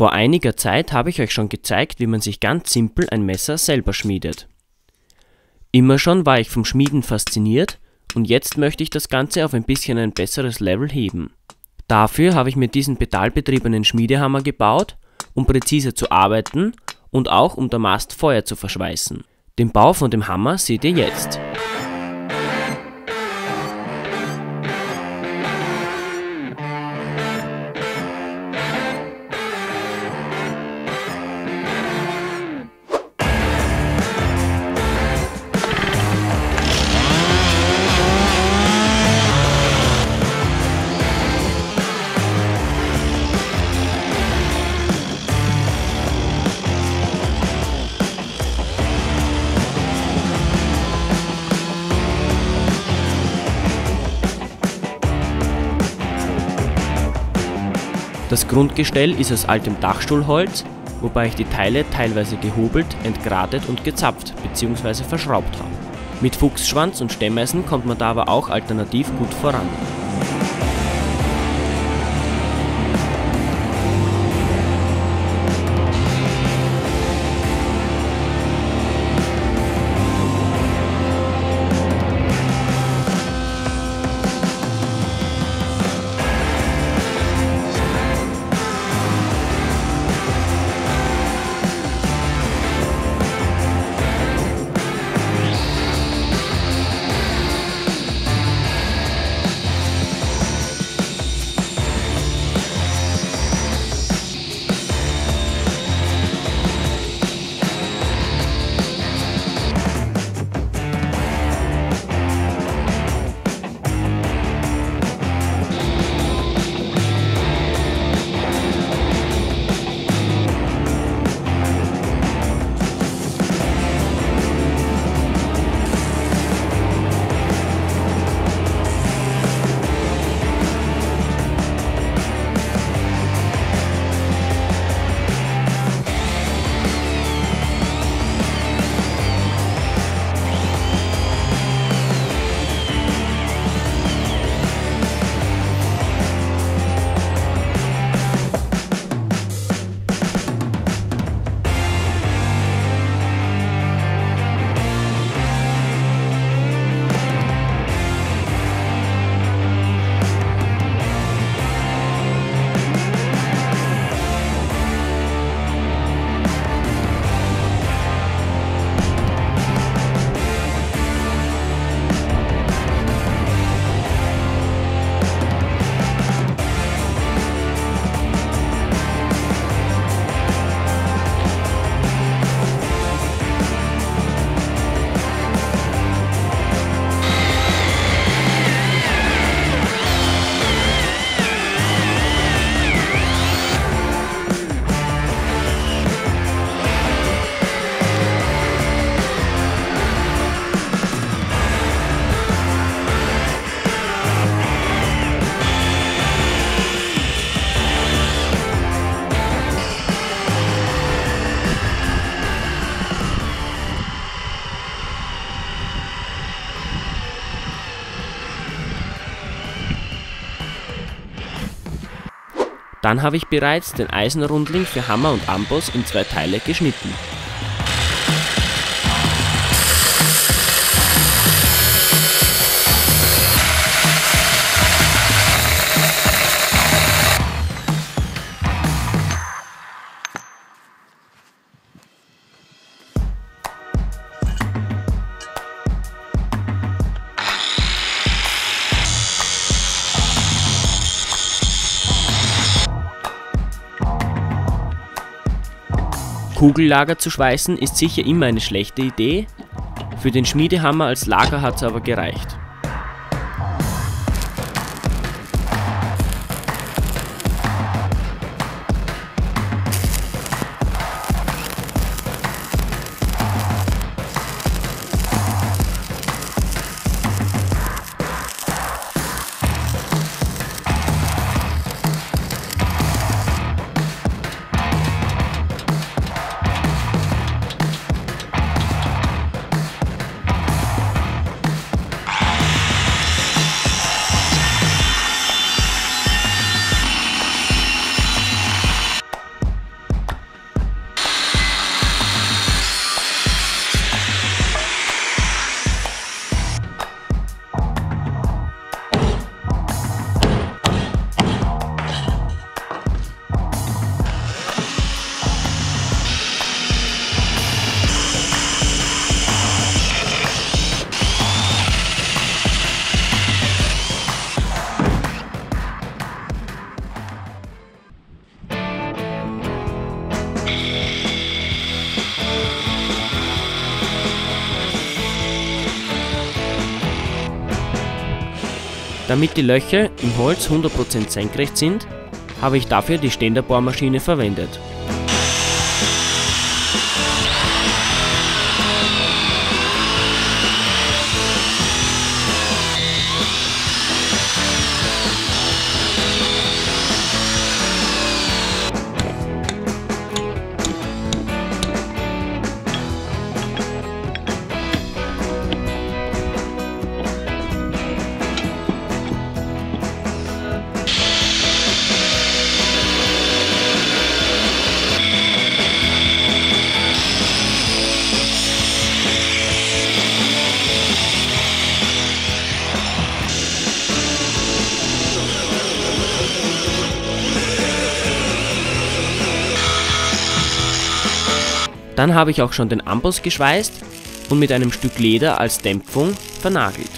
Vor einiger Zeit habe ich euch schon gezeigt, wie man sich ganz simpel ein Messer selber schmiedet. Immer schon war ich vom Schmieden fasziniert und jetzt möchte ich das Ganze auf ein bisschen ein besseres Level heben. Dafür habe ich mir diesen pedalbetriebenen Schmiedehammer gebaut, um präzise zu arbeiten und auch um der Mast Feuer zu verschweißen. Den Bau von dem Hammer seht ihr jetzt. Grundgestell ist aus altem Dachstuhlholz, wobei ich die Teile teilweise gehobelt, entgradet und gezapft bzw. verschraubt habe. Mit Fuchsschwanz und Stemmeisen kommt man da aber auch alternativ gut voran. Dann habe ich bereits den Eisenrundling für Hammer und Amboss in zwei Teile geschnitten. Kugellager zu schweißen ist sicher immer eine schlechte Idee, für den Schmiedehammer als Lager hat es aber gereicht. Damit die Löcher im Holz 100% senkrecht sind, habe ich dafür die Ständerbohrmaschine verwendet. Dann habe ich auch schon den Amboss geschweißt und mit einem Stück Leder als Dämpfung vernagelt.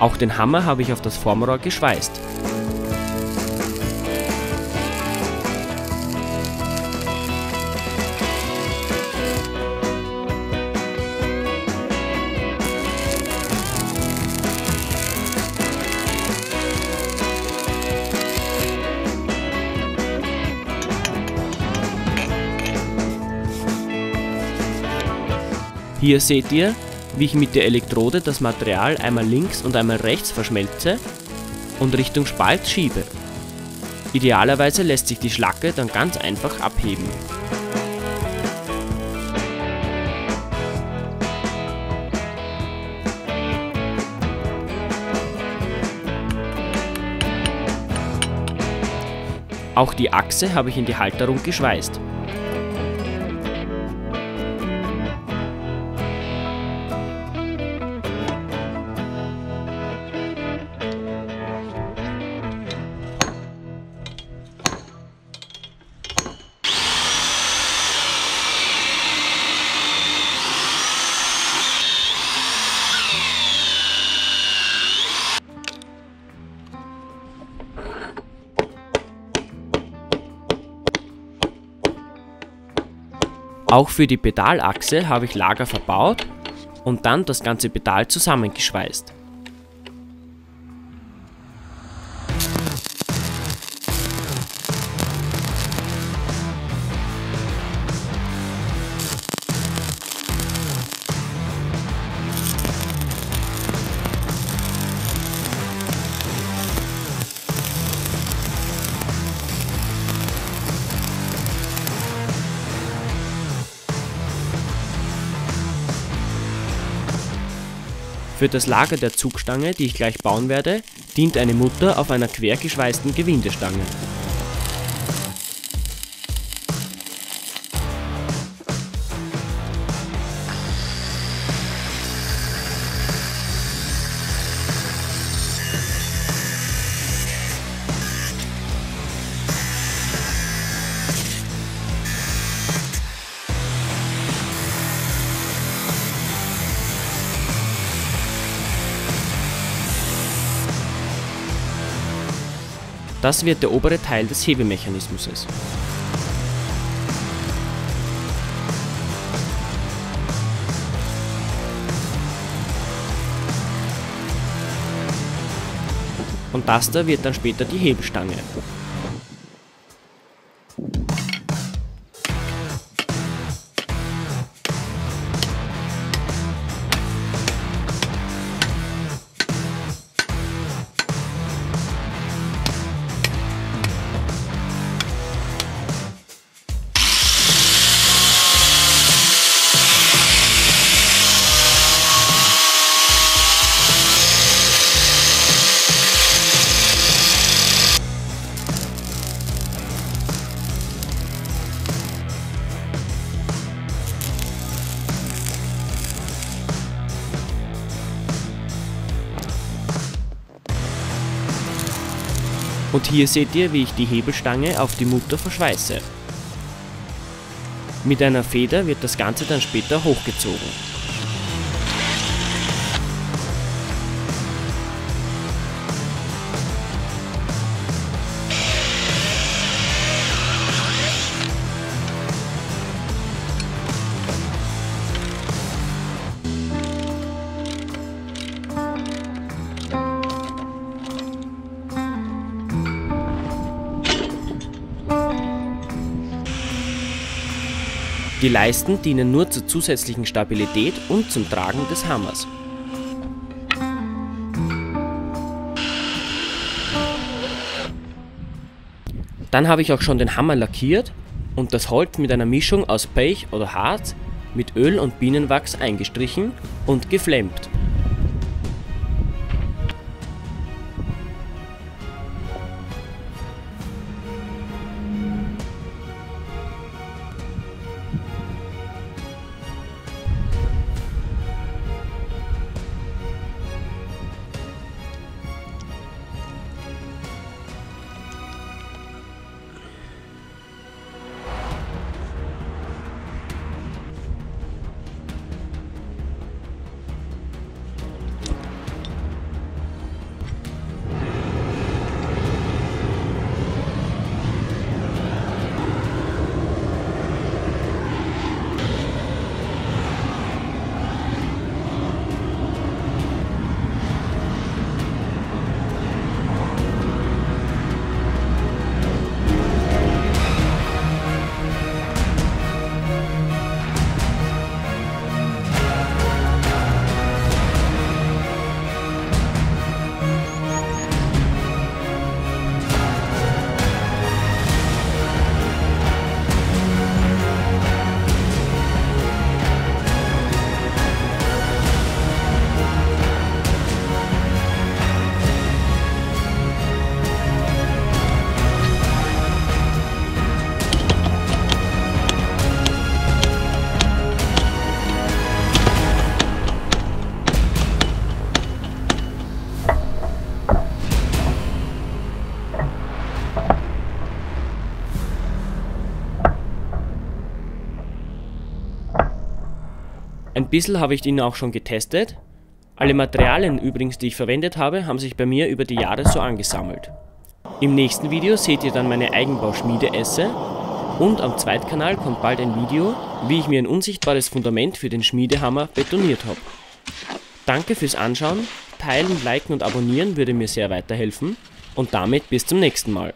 Auch den Hammer habe ich auf das Formrohr geschweißt. Hier seht ihr, wie ich mit der Elektrode das Material einmal links und einmal rechts verschmelze und Richtung Spalt schiebe. Idealerweise lässt sich die Schlacke dann ganz einfach abheben. Auch die Achse habe ich in die Halterung geschweißt. Auch für die Pedalachse habe ich Lager verbaut und dann das ganze Pedal zusammengeschweißt. Für das Lager der Zugstange, die ich gleich bauen werde, dient eine Mutter auf einer quergeschweißten Gewindestange. Das wird der obere Teil des Hebemechanismus. Und das da wird dann später die Hebelstange. Und hier seht ihr, wie ich die Hebelstange auf die Mutter verschweiße. Mit einer Feder wird das Ganze dann später hochgezogen. Die Leisten dienen nur zur zusätzlichen Stabilität und zum Tragen des Hammers. Dann habe ich auch schon den Hammer lackiert und das Holz mit einer Mischung aus Pech oder Harz mit Öl und Bienenwachs eingestrichen und geflammt. Ein bisschen habe ich ihn auch schon getestet. Alle Materialien übrigens, die ich verwendet habe, haben sich bei mir über die Jahre so angesammelt. Im nächsten Video seht ihr dann meine Eigenbauschmiede-Esse und am Zweitkanal kommt bald ein Video, wie ich mir ein unsichtbares Fundament für den Schmiedehammer betoniert habe. Danke fürs Anschauen, teilen, liken und abonnieren würde mir sehr weiterhelfen und damit bis zum nächsten Mal.